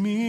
me